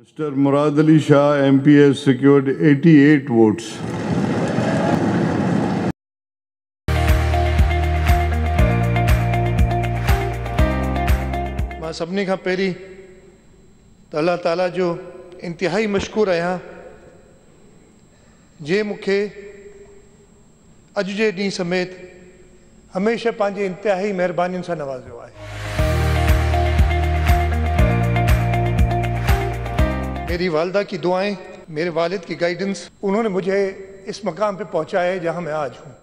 Mr. Murad Ali Shah MP has secured 88 votes. माँ सभिनी खां पहिरीं त अलाह ताला जो इंतिहाई मशकूर आहियाँ जे मूंखे अॼु जे ॾींहुं समेत हमेशह पंहिंजे इंतिहाई महिरबानियुनि सां नवाज़ियो आहे मेरी वालदा की दुआएँ, मेरे वालिद की गाइडेंस उन्होंने मुझे इस मकाम पे पहुँचाया है जहाँ मैं आज हूँ।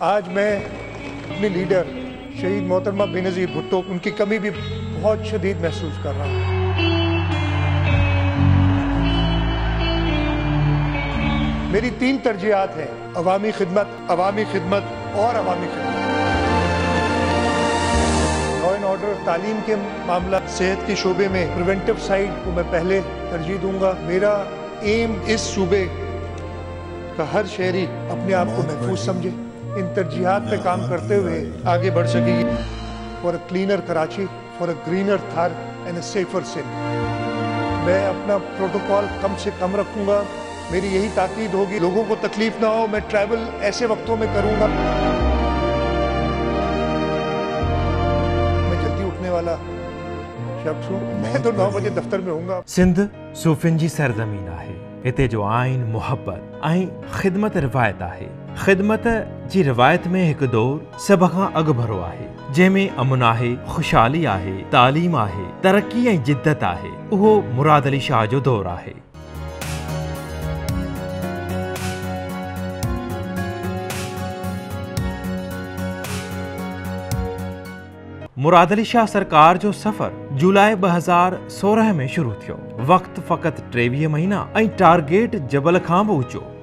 आज मैं अपने लीडर शहीद मोहतरमा बेनज़ीर भुट्टो, उनकी कमी भी बहुत शदीद महसूस कर रहा हूँ। मेरी तीन तरजीहत हैं अवामी खिदमत अवामी खिदमत और अवामी खिदमत। लॉ एंड ऑर्डर तालीम के मामला सेहत के शोबे में प्रिवेंटिव साइड को मैं पहले तरजीह दूँगा। मेरा एम इस सूबे का हर शहरी अपने आप को महफूज समझे। इन तरजीहत पे काम करते हुए आगे बढ़ सकेगी for a cleaner Karachi for a greener Thar and a safer Sindh मैं अपना प्रोटोकॉल कम से कम रखूँगा। मेरी यही ताकीद होगी लोगों को तकलीफ़ ना हो मैं ट्रैवल ऐसे वक्तों में करूँगा। मैं जल्दी उठने वाला शख्स हूँ। मैं तो नौ बजे दफ्तर में हूँगा सिंध सूफ़िन जी सरज़मीन आहे। हिते जो आइन मुहबत ऐं ख़िदमत रिवायत आहे। ख़िदमत जी रिवायत में हिकु दौर सभ खां अॻु भरो आहे। जंहिंमें अमुन आहे ख़ुशहाली आहे तालीम आहे तरक़ी ऐं जिद्दत आहे। उहो मुराद अली शाह जो दौर आहे। मुराद शाह सरकार जो सफ़र जुलाई ॿ हज़ार सोरहं में शुरू थियो। वक़्तु फ़क़ति टेवीह महीना टारगेट जबल खां बि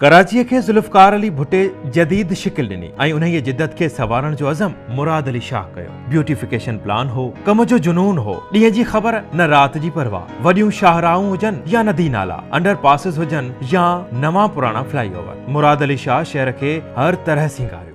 कराचीअ खे ज़ुल्फ़कार अली भुट्टे जदीद शिकिल ॾिनी उन जिदत खे संवारण जो अज़म मुराद अली शाह ब्यूटिफिकेशन प्लान हो, कम जो जुनून हो ॾींहं जी ख़बर, न राति जी परवाह। वॾियूं शाहराहूं हुजनि या नदी नाला अंडर पासिस हुजनि या नवा पुराणा फ्लाई ओवर मुराद अली शाह शहर खे हर तरह सिंगारियो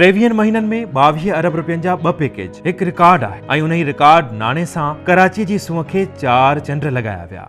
टेवीहनि महीननि में ॿावीह अरब रुपयन जा पैकेज एक रिकॉर्ड है उन रिकॉर्ड नाने से कराची की सूंहं के चार चंड लगाया विया।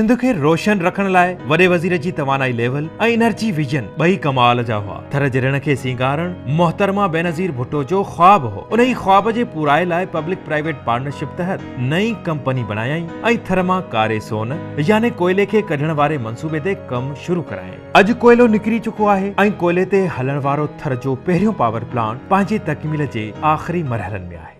सिंध खे रोशन रखण लाइ वॾे वज़ीर जी तवानाई लेवल एनर्जी विजन ॿई कमाल जा हुआ। थर जे ऋण खे सींगारण, मोहतरमा बेनज़ीर भुट्टो जो ख्वाब हो। उन ख्वाब जे पूराए लाइ पब्लिक प्राइवेट पार्टनरशिप तहत नई कंपनी बणायई ऐं थर माँ कारे सोन, यानी कोयले खे कढण वारे मंसूबे ते कमु शुरू करायईं अॼु कोयलो निकिरी चुको आहे ऐं कोयले ते हलण वारो थर जो पहिरियों पावर प्लांट पंहिंजे तकमील जे आख़िरी मरहलनि में आहे।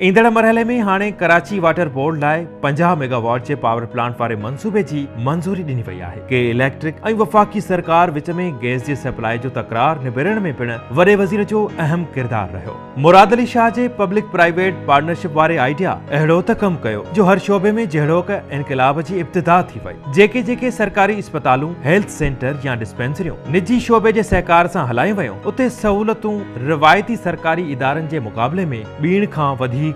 ईंदड़ मरहले में हाणे कराची वाटर बोर्ड लाइ पंजाह मेगावाट जे पावर प्लांट वारे मंसूबे जी मंज़ूरी ॾिनी वई आहे। के इलेक्ट्रिक वफ़ाक़ी सरकार विच में गैस जी सप्लाई जो तकरार निबेरण में पिणु वॾे वज़ीर जो अहम किरदारु रहियो। मुराद अली शाह जे पब्लिक प्राइवेट पार्टनरशिप वारे आइडिया अहिड़ो त कमु कयो, जो हर शोबे में जहिड़ोक इनकलाब जी इब्तिदा थी वई। जेके जेके सरकारी अस्पतालूं हेल्थ सेंटर या डिस्पेंसरियूं निजी शोबे जे सहकार सां हलायूं वयूं, उते सहूलतूं, रिवायती सरकारी इदारनि जे मुक़ाबले में ॿीण खां वधीक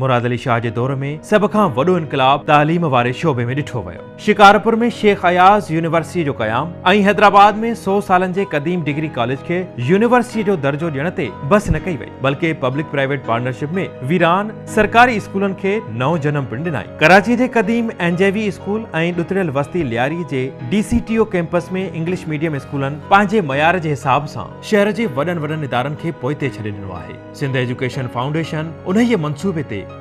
मुराद अली शाह जे दौर में सभ खां वॾो इनकलाब तालीम वारे शोबे में ॾिठो वियो। शिकारपुर में शेख अयाज़ यूनिवर्सिटी जो क़याम हैदराबाद में सौ सालनि जे क़दीम डिग्री कॉलेज खे यूनिवर्सिटी जो दर्जो ॾियण बस न कई वई, बल्कि पब्लिक प्राइवेट पार्टनरशिप में वीरान सरकारी स्कूलनि खे नओं जनम पिणु ॾिनाई। कराची जे क़दीम एनजेवी स्कूल ऐं ॾुतरियल वस्ती लियारी जे डीसीटीओ कैंपस में इंग्लिश मीडियम स्कूलनि पंहिंजे मयार जे हिसाब सां शहर जे वॾनि वॾनि इदारनि खे पोइते सिंध एजुकेशन फाउंडेशन उन मंसूबे ते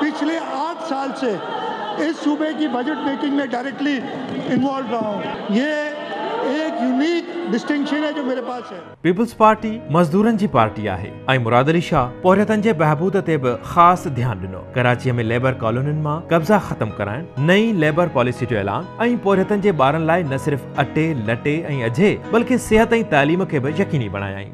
पिछले आठ साल से इस सूबे की बजट मेकिंग में डायरेक्टली इन्वॉल्व रहा हूँ। ये एक यूनिक डिस्टिंक्शन है जो मेरे पास है। पीपल्स पार्टी मज़दूरनि जी पार्टी आहे। ऐं मुराद अली शाह पोरियतनि जे बहबूद ते बि ख़ासि ध्यानु ॾिनो। कराचीअ में लेबर कॉलोनियुनि माँ कब्ज़ा ख़तमु कराइण नई लेबर पॉलिसी जो ऐलान ऐं पोरियतनि जे ॿारनि लाइ न सिर्फ़ अटे, लटे ऐं अझे, बल्कि सिहत ऐं तालीम खे बि यकीनी बणायाईं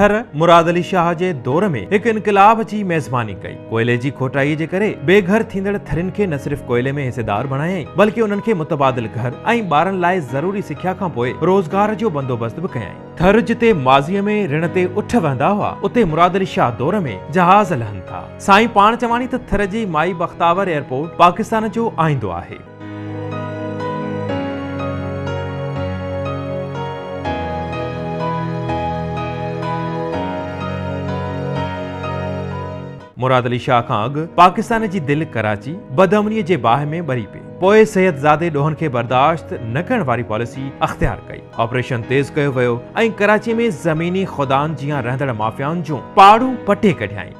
थर मुराद अली शाह जे दौर में हिकु इनकलाब जी मेज़बानी कई। कोयले जी खोटाई जे करे बेघर थींदड़ थरिन खे न सिर्फ़ कोयले में हिसेदार बणायईं, बल्कि उन्हनि खे घर ऐं ॿारनि ज़रूरी सिख्या खां रोज़गार जो बंदोबस्त बि कयईं। थर जिते माज़ीअ में ऋण ते उठ वहंदा हुआ मुराद अली शाह दौर में जहाज़ लहनि था। साईं पाण चवानी त थर जी माई बख्तावर एयरपोर्ट पाकिस्तान जो आईंदो आहे। मुराद अली शाह खां अॻु पाकिस्तान जी दिलि कराची बदअमनीअ जे बाहि में ॿरी पई। पोइ सिहतज़ादे ॾोहनि खे बर्दाश्त न करण वारी पॉलिसी अख़्तियार कई। ऑपरेशन तेज़ कयो वियो ऐं कराची में ज़मीनी खुदान जियाँ रहंदड़ माफ़ियाउनि जूं पाड़ूं पटे कढियाईं।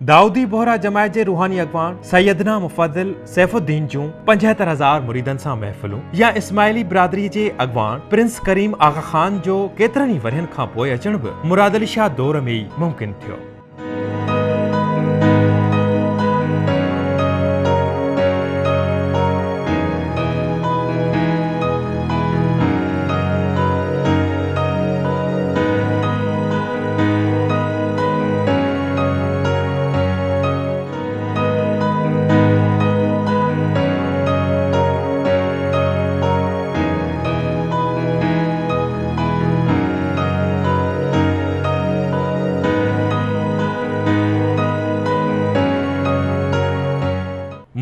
दाऊदी बोहरा जमायत जे रूहानी अगवान सैयदना मुफ़दिल सैफुद्दीन जूं पंजहतरि हज़ार मुरीदनि सां महफ़िलूं या इस्माइली बिरादरी जे अगवान प्रिंस करीम आगा ख़ान जो केतिरनि ई वरियनि खां पोइ शाह दौर में ई मुमकिन थियो।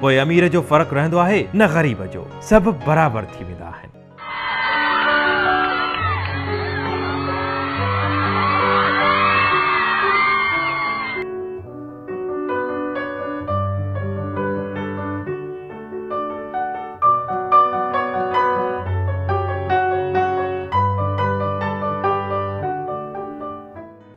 पोइ अमीर जो फ़र्क़ु रहंदो आहे न ग़रीब जो। सभु बराबरि थी वेंदा आहिनि।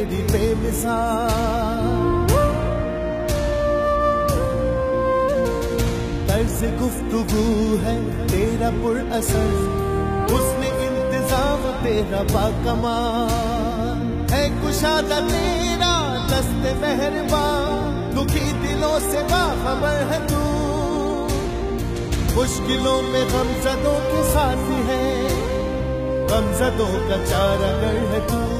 तेरी बेमिसाल। गुफ्तगू है तेरा पुर असर उसने इंतज़ार निज़ाम तेरा बाकमाल। है कुशादा तेरा दस्त मेहरबान, दुखी दिलों से बाखबर है तू। मुश्किलों में गमजदों के साथ है, गमजदों का चारा है तू।